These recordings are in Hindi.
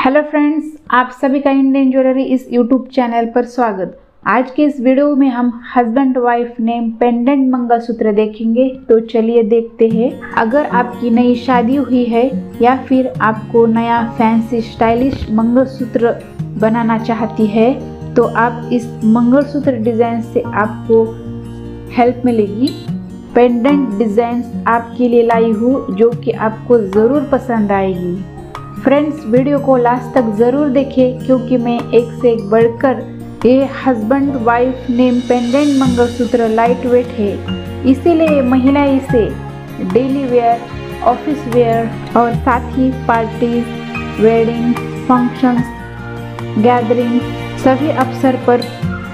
हेलो फ्रेंड्स आप सभी का इंडियन ज्वेलरी इस यूट्यूब चैनल पर स्वागत। आज के इस वीडियो में हम husband wife name pendant mangalsutra देखेंगे। तो चलिए देखते हैं, अगर आपकी नई शादी हुई है या फिर आपको नया फैंसी स्टाइलिश मंगलसूत्र बनाना चाहती है तो आप इस मंगलसूत्र डिज़ाइन से आपको हेल्प मिलेगी। पेंडेंट डिज़ाइन आपके लिए लाई हूँ, जो कि आपको ज़रूर पसंद आएगी। फ्रेंड्स वीडियो को लास्ट तक ज़रूर देखें क्योंकि मैं एक से एक बढ़कर ये husband wife name pendant mangalsutra lightweight है। इसीलिए महिला इसे डेली वेयर ऑफ़िस वेयर और साथ ही पार्टीज़ वेडिंग फ़ंक्शंस गैदरिंग सभी अवसर पर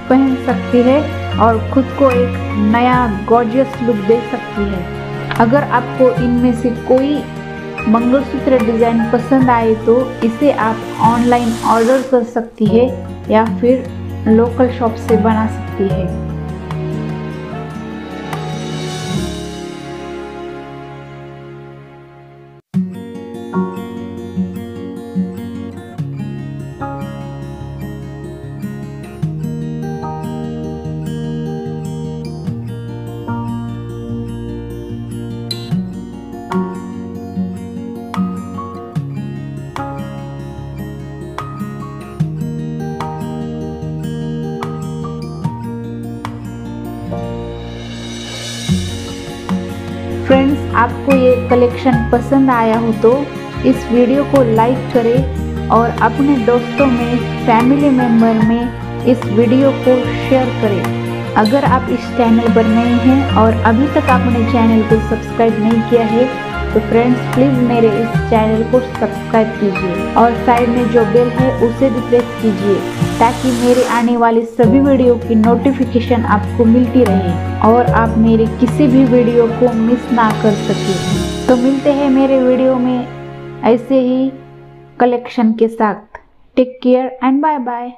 पहन सकती है और खुद को एक नया गॉर्जियस लुक दे सकती है। अगर आपको इनमें से कोई मंगलसूत्र डिज़ाइन पसंद आए तो इसे आप ऑनलाइन ऑर्डर कर सकती है या फिर लोकल शॉप से बना सकती है। आपको ये कलेक्शन पसंद आया हो तो इस वीडियो को लाइक करें और अपने दोस्तों में फैमिली मेंबर में इस वीडियो को शेयर करें। अगर आप इस चैनल पर नए हैं और अभी तक आपने चैनल को सब्सक्राइब नहीं किया है तो फ्रेंड्स प्लीज़ मेरे इस चैनल को सब्सक्राइब कीजिए और साइड में जो बेल है, उसे भी प्रेस कीजिए ताकि मेरे आने वाले सभी वीडियो की नोटिफिकेशन आपको मिलती रहे और आप मेरे किसी भी वीडियो को मिस ना कर सके। तो मिलते हैं मेरे वीडियो में ऐसे ही कलेक्शन के साथ। Take care and bye bye